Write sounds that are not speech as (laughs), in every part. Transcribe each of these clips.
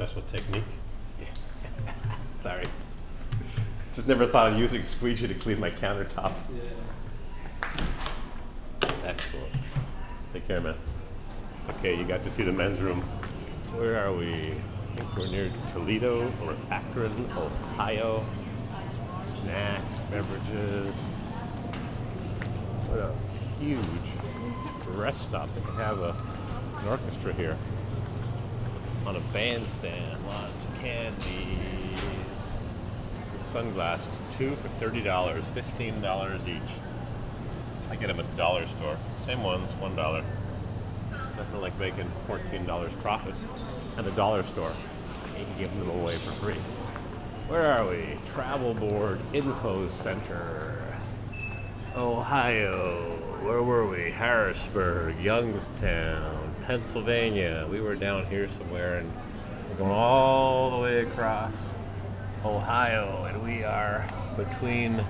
special technique. (laughs) Sorry. Just never thought of using squeegee to clean my countertop. Excellent. Take care, man. Okay, you got to see the men's room. Where are we? I think we're near Toledo or Akron, Ohio. Snacks, beverages. What a huge rest stop. They can have a, an orchestra here on a bandstand. Lots of candy. Sunglasses, two for thirty dollars, fifteen dollars each. I get them at the dollar store. Same ones, one dollar. Nothing like making fourteen dollars profit at the dollar store. You can give them away for free. Where are we? Travel Board Info Center, Ohio. Where were we? Harrisburg, Youngstown, Pennsylvania. We were down here somewhere, and we're going all the way across Ohio, and we are between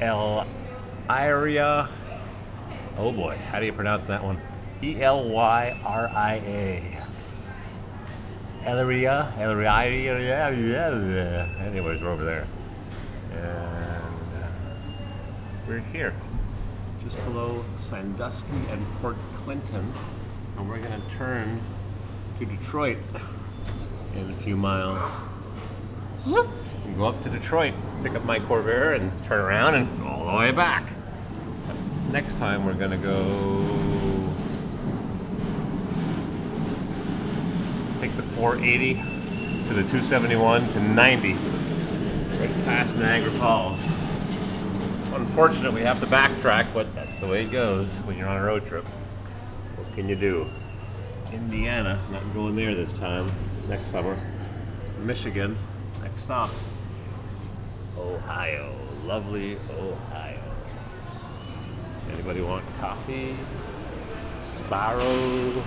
El Iria. Oh boy, how do you pronounce that one? E L Y R I A. Elyria, Elyria, Anyways, we're over there. And uh, we're here, just below Sandusky and Port Clinton. And we're going to turn to Detroit in a few miles. And go up to Detroit, pick up my Corvair, and turn around and all the way back. Next time, we're going to go take the 480 to the 271 to 90, right past Niagara Falls. Unfortunately, we have to backtrack, but that's the way it goes when you're on a road trip. What can you do? Indiana, not going there this time, next summer. Michigan, next stop. Ohio, lovely Ohio. Anybody want coffee? Sbarro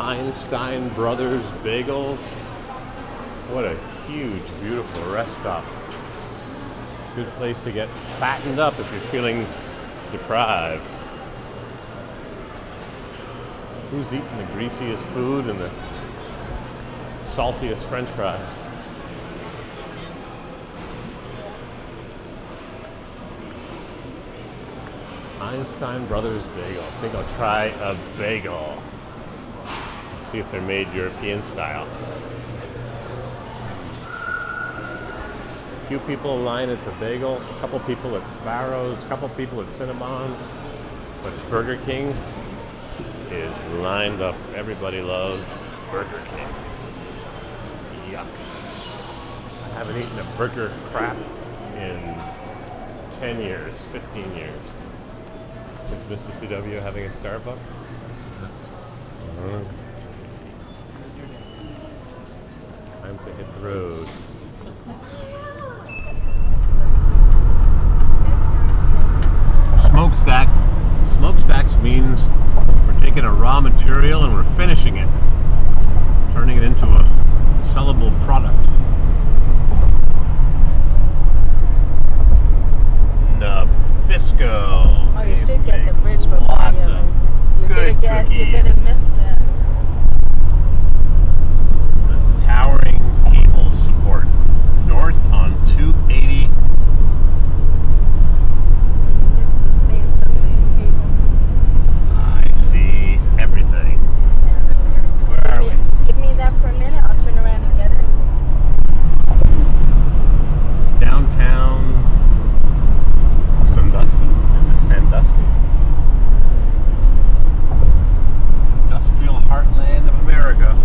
Einstein Brothers Bagels. What a huge, beautiful rest stop. Good place to get fattened up if you're feeling deprived. Who's eating the greasiest food and the saltiest french fries? Einstein Brothers Bagel. I think I'll try a bagel see if they're made European style. A few people in line at the bagel, a couple people at Sbarro's, a couple people at Cinnabons, but Burger King is lined up. Everybody loves Burger King. Yuck. I haven't eaten a burger crap in 10 years, 15 years. Is Mrs. CW having a Starbucks? Uh, time to hit the road. America.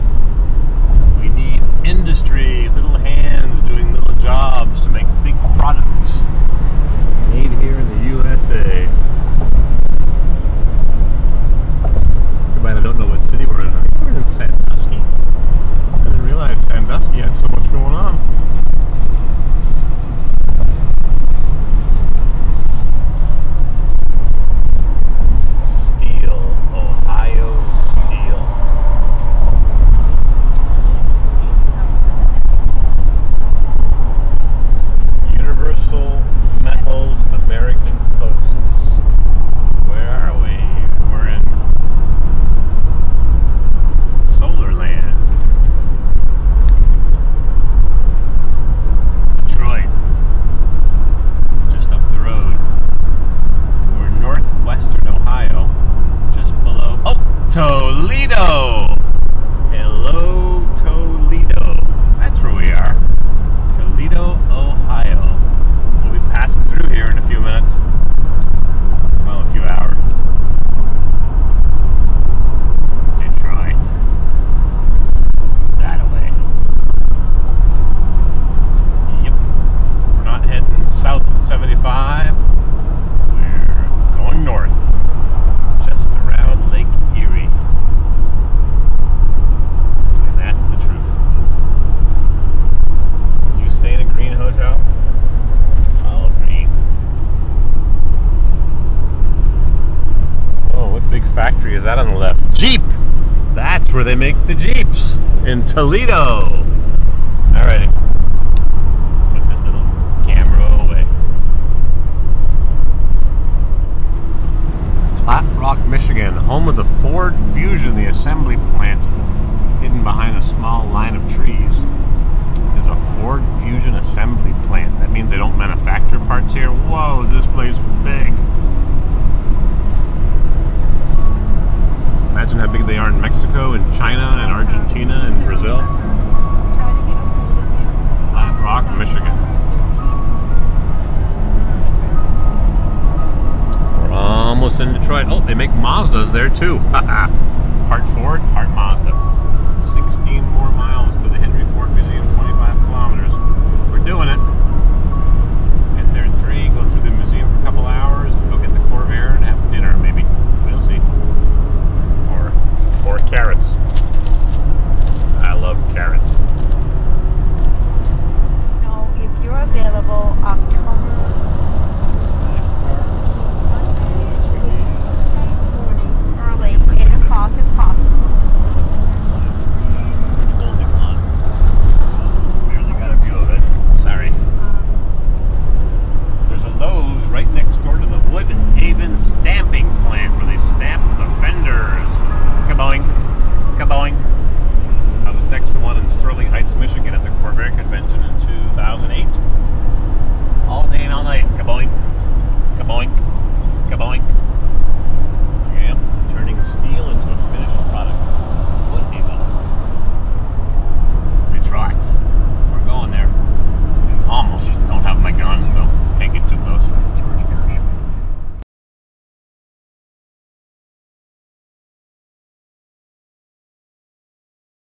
where they make the Jeeps in Toledo. All right. Put this little camera away. Flat Rock, Michigan, home of the Ford Fusion, the assembly plant. Mazdas there too. (laughs) part Ford, part Mazda.